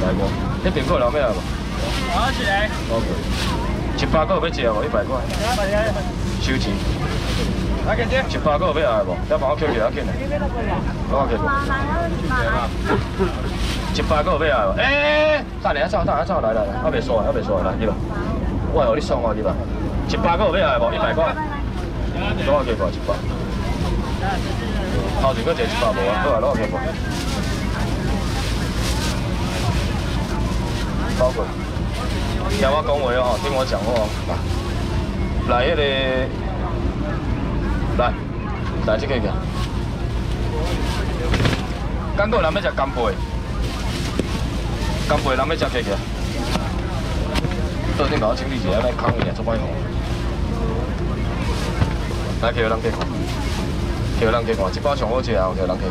百块。你苹果留咩啊？好起来。OK。一百个要吃无？一百块。收钱。一百个要来无？要帮我捡起来，捡来。帮我捡。一百个要来无？哎，等下走，等下走，来来来，还袂刷，还袂刷，来去吧。我互你送我去吧。一百个要来无？一百块。帮我捡过一百。头前搁一一百无啊？好啊，攞我捡过。包括，听我讲话哦，听我讲话哦。来，迄个，来，来这个个。干果人要食干贝，干贝人要食起起。昨天把我清理一下，来空伊啊，做歹看。来，叫人去看，叫人去看，一包上好食啊，叫人去。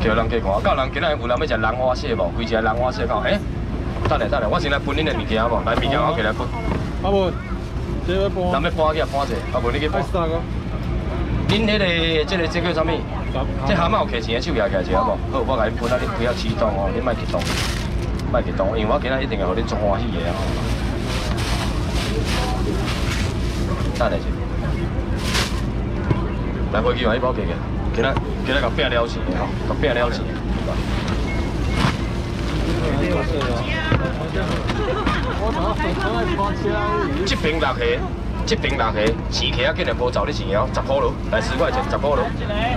叫人去看，到人今仔有人要食兰花蟹无？规只兰花蟹看，哎，等下等下，我先来分恁的物件无？来物件我起来分。阿伯，这要搬。咱要搬去啊搬者，阿伯你去搬。恁迄个这个这叫啥物？这蛤蟆有摕钱的手举起来一下无？好，我甲恁分啊，恁不要激动哦，恁莫激动，莫激动，因为我今仔一定会互恁足欢喜的哦。等下先。来飞机买一包给个，今仔今仔甲拼了钱吼，甲拼了钱。这边六个，这边六个，钱起啊，竟然无走你钱哦，十块咯，来十块钱，十块咯，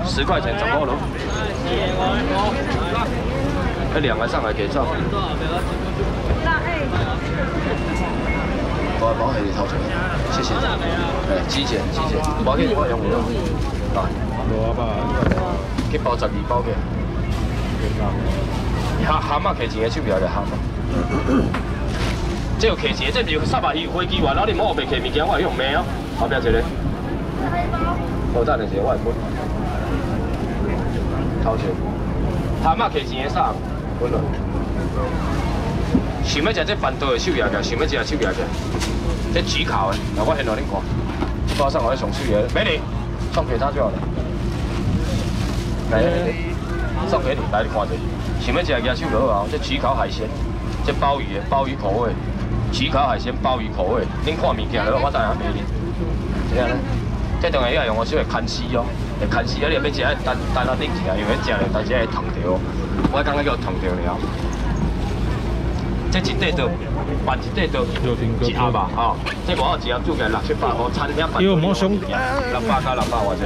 十块钱，十块咯。那两个上来给账。我你掏出来，谢谢。哎，几件？几件？包给你我用唔用？来？去包十二包嘅。蛤蛤蟆摕钱的手表就蛤蟆。这有摕钱，这就三百亿飞机完，然后你莫后边摕物件，我会用咩啊？后边一个。我等阵时我会分。掏钱。蛤蟆摕钱的衫，分落。想要食这板刀的手摇个，想要食手摇个，这焗烤的，来我先让恁看。这包上我上手的，美女，送其他就好了。来，送给你，来你看下。想要食野手螺啊，这焗烤海鲜，这鲍鱼的鲍鱼口味，焗烤海鲜鲍鱼口味，恁看物件了，我等下卖你。这样呢？这当然要用我手来看丝哦，来看丝啊！你要食，单单啊顶一下，因为食了大家会烫着。我刚刚叫烫着了。这一块都，办一块都一盒吧，吼。这我一盒做起来六七百块，餐厅办六百加六百偌济。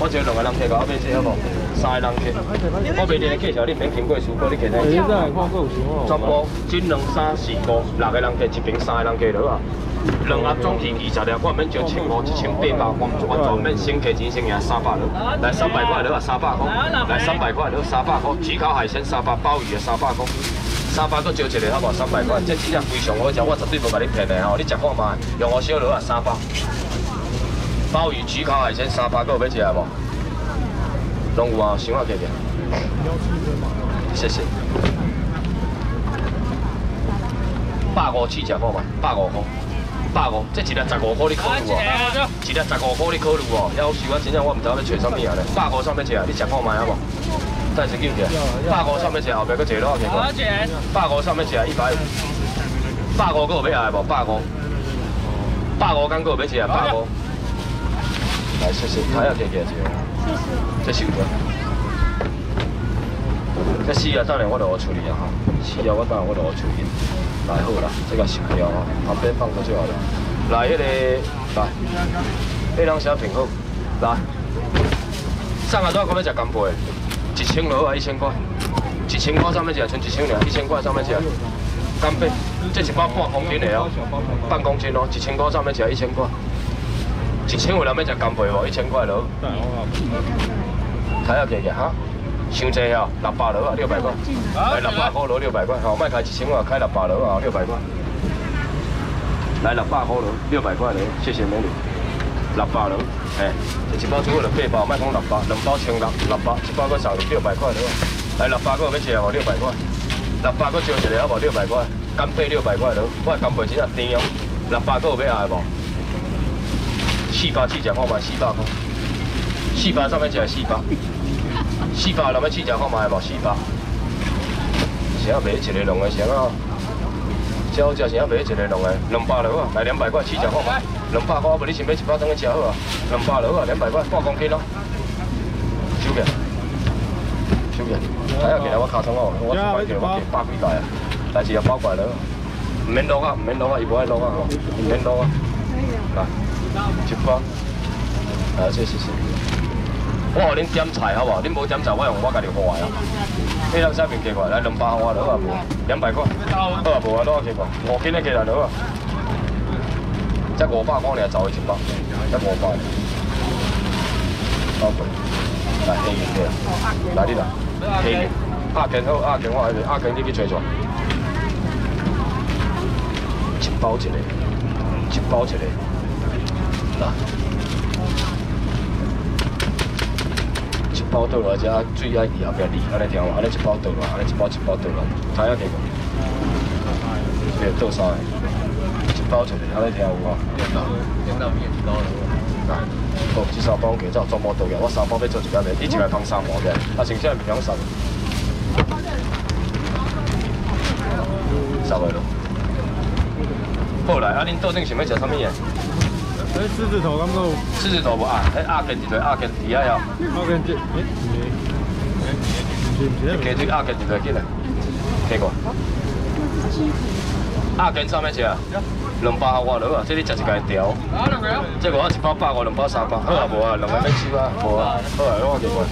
我叫两个人客，我买这好无？三个人客，我卖你介绍，你免经过苏哥，你其他。全部斤两三四五，六个人客一瓶，三个人客了啊。两盒总计二十粒，我免招千五，一千八百，我我全免先客钱先赢三百了。来三百块了啊，三百块。来三百块了，三百块。焗烤海鲜三百，鲍鱼啊三百块。三百搁招一个，好无？三百块，这真正非常好食，我绝对无甲你骗的吼！你食看卖，用我小罗啊，三百。鲍鱼焗烤海鲜三百个，要食无？拢有啊，想我给给。谢谢。百五起食好嘛，百五块，百五，这一粒十五块，你考虑哦？一粒十五块，你考虑哦？要是我真正我唔知要找啥物啊咧，百五啥物食？你食看卖好无？再次叫起来，百五上面吃，后边搁坐落去。百五上面吃一百五，百五个有要来无？八五，八五敢个有要吃啊？百五，来谢谢，他要给给钱。谢谢。这收着。这四啊，当然我就我处理啊哈。四啊，我当然我就我处理。来好啦，这个收掉啊，旁边放着就好了。来，迄个来，那两小品好，来。上下都要讲要食干贝。一千罗啊，一千块，一千块上面只剩一千两，一千块上面只干贝，这一包半公斤的哦，半公斤哦，一千块上面只一千块，一千有人要食干贝无？一千块罗，睇下几个哈，伤济哦，六百罗啊，六百块，来六百块罗，六百块，好，卖开一千块，开六百罗啊，六百块，来六百块罗，六百块罗，谢谢美女。六百了，哎，一包最好就八包，卖讲六百，两包千六，六百，一包搁少六百块了。来六百个要吃无？六百块，六百个招一个好无？六百块，干贝六百块了，我干贝真正甜哦。六百个有要爱无？四百四只看卖四百块，四百上面吃四百，四百两要试食看卖无？四百。谁啊卖一个龙的谁啊？小食谁啊卖一个龙的？两百多啊，来两百块试食看卖。两百块，无你想买一百当去吃好啊？两百多啊，两百块半公斤咯。收起，收起。睇下其他我卡通哦，我一百条我百几袋啊，但是又包过来了。唔免攞啊，唔免攞啊，伊无爱攞啊，唔免攞啊。来，一包。啊，谢谢谢。我互恁点菜好不好？恁无点菜，我用我家己画啊。你两三片给我，来两百我攞啊无？两百块。好啊，无啊，攞给我，五斤的给来攞啊。即五百块你就走一包，一五百。包佢，来黑鱼嘅，来呢度，黑鱼，阿健好，阿健我喺度，阿健你去找找。一包一个，一包一个，嗱，包倒落只水啊，以后边离，安尼听我，安尼一包倒落，安尼一包一包倒落，睇下几个，别倒晒，一包一个，安尼听有无？领导面高了。嗱，好，这三包其实做冇倒嘅，我三包要做一间嘅，你一个放三包嘅，啊，剩下唔想收，收去咯。好来，啊，恁桌顶想要食啥物嘢？哎，狮子头刚够，狮子头无啊？迄鸭筋一对，鸭筋底下，这，哎，哎，不是不是，加对鸭筋一对进来，听过？鸭筋啥物食啊？两百外落啊，这你食一家条。啊，两个？这个我一包百五，两包三包，好啊无啊，两个要收啊，无啊，好啊，我给过。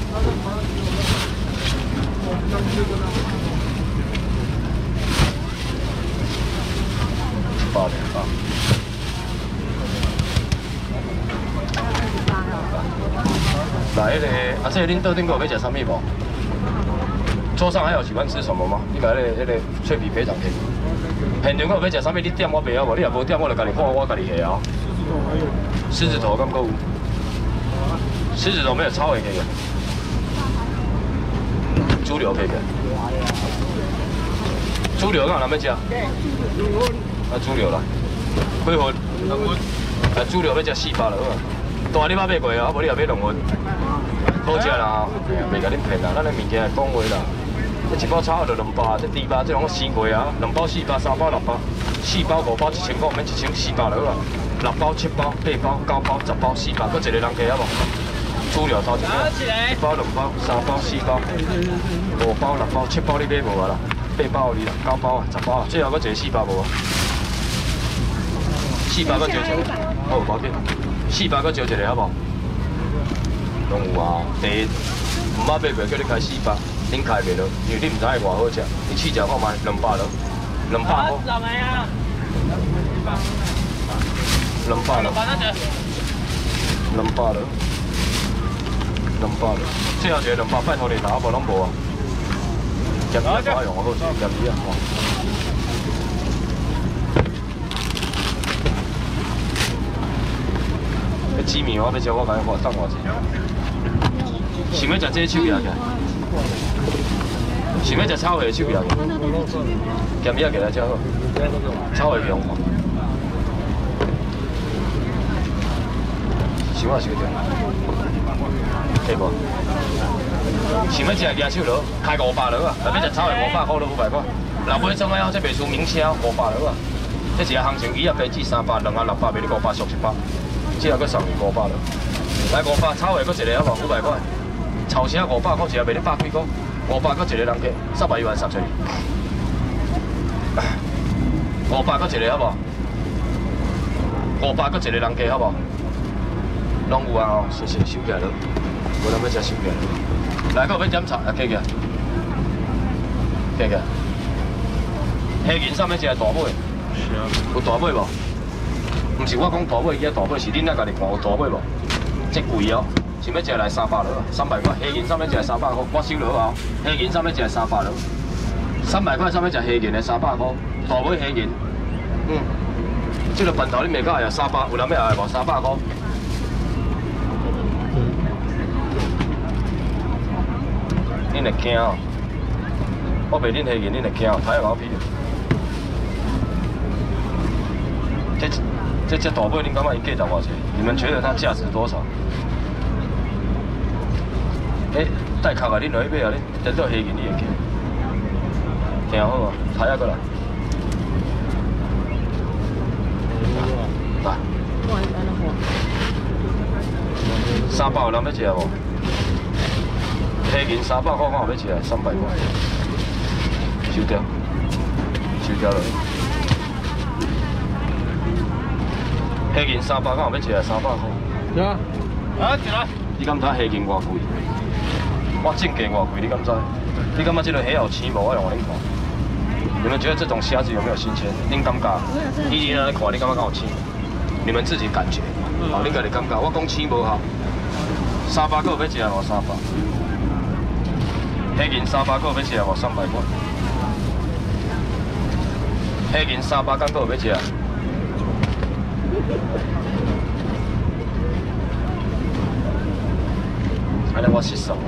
一包两包。来，那个啊，这恁桌顶个要食啥物无？桌上还有喜欢吃什么吗？你买那个那个脆皮肥肠可以。现场我要食啥物？你点我卖啊无？你若无点，我就家己画，我家己下啊。狮子头敢够有？狮子头没有超也可以。猪柳可以。猪柳敢有人要食？啊，猪柳啦。几份？两份。啊，猪柳要食四百了，好啊。大你捌买过啊？无你也买两份。好食啦，袂甲恁骗啦，咱的物件是讲话啦。一包炒就两包，这猪包这种我生过啊，两包四包，三包六包，四包五包一千块，免一千四百了啊。六包、七包、八包、九包、十包、四百，搁一个人加好无？猪料头一包，一包、两包、三包、四包、五包、六包、七包你买无啊啦？八包你啦，九包啊，十包啊，最后搁一个四百无啊？四百搁招一个，好，无要紧，四百搁招一个好无？拢有啊，第一，唔捌买过叫你开四百，恁开袂落，因为你唔知偌好食，你试食看卖两百落，两百块，两个呀？两百落，把那个。两百落，两百落，最后一个两百，拜托你拿，无拢无啊。咸鱼啊，用好食，咸鱼啊，吼。煮面我要食，我甲你看送偌济。想要食这个手摇起来，想要食炒的手摇起来，咸鱼，给他吃好，炒的用看。想啊想着，可无？想要食野手螺，开五百螺啊！若要食炒的五百块到五百块，若买总个这袂输名车五百螺啊！这一个行情伊啊加至三百，两啊六百，卖你五百俗一百，只后搁送你五百螺。来五百炒的搁一个好无？五百块。炒声五百块，一个卖你百几块，五百搁一个人价，三百一万十出去。五百搁一个好无？五百搁一个人价好无？拢有啊吼，谢谢收起来了，无人要食收起来了。来，搁要点菜啊，客个，客个。虾仁上面食大尾，有大尾无？毋是我讲大尾，伊个大尾是恁仔家己看有大尾无？这贵哦。想要食来三百了，三百块。虾仁上面食三百块，我收了啊。虾仁上面食三百了，三百块上面食虾仁的三百块，大尾虾仁。嗯，这个饭头你卖到也三百，有人要爱无？三百块。恁会惊哦？我卖恁虾仁，恁会惊哦？睇下我屁。这这只大尾，恁感觉伊价值偌济？你们觉得它价值多少？哎，带壳啊，恁落去买啊，恁等到下年你会记。听好无？睇下过来。来，三百有人要食无？黑银三百块，看有要食的，三百块。收掉，收掉落去。黑银三百，看有要食的，三百块。对啊，啊，进来。你敢知黑银偌贵？我正价偌贵，你敢知？你感觉这个虾有青无？我用恁看。你们觉得这种虾子有没有新鲜？恁感觉？以前来看，你感觉敢有青？你们自己感觉。好，恁家己感觉。我讲青无效。三百个要食无三百？黑银三百个要食无三百块？黑银三百敢个有要食？安尼我失送啊！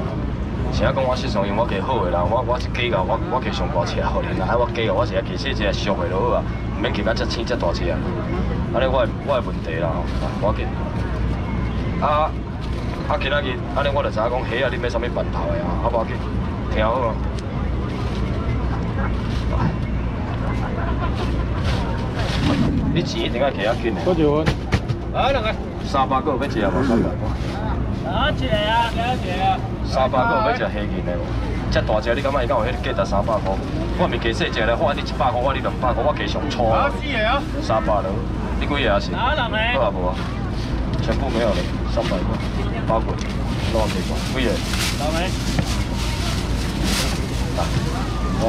是啊，讲我失送，因为我加好的人，我我是假个，我我加上大车互恁啦，啊我假个，我是啊其实一个俗的就好啊，毋免骑到遮青遮大车啊。安尼我我的问题啦吼，啊，我紧。啊啊，今仔日安尼我就知影讲虾啊，恁要啥物办头的啊，啊无要紧，听好啊。你钱一定要摕啊紧的，多少分？啊，两个。三百个有要食无？三百块。啊，一个啊，两个啊。三百个有要食黑银的无？遮大只你感觉伊敢有迄个价值三百块？我咪加细只咧，我你一百块，我你两百块，我加上粗啊。三百了。你几个啊是？啊，两个。好啊无啊？全部没有了，三百块，包括，多？几个？两个。来。